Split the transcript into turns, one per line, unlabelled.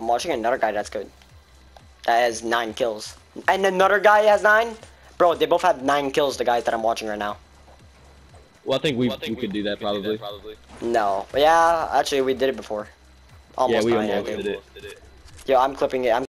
I'm watching another guy that's good. That has nine kills. And another guy has nine? Bro, they both have nine kills, the guys that I'm watching right now.
Well, I think we, we could do that probably.
No. Yeah, actually we did it before. Almost
yeah, we almost did it.
Yo, I'm clipping it. I'm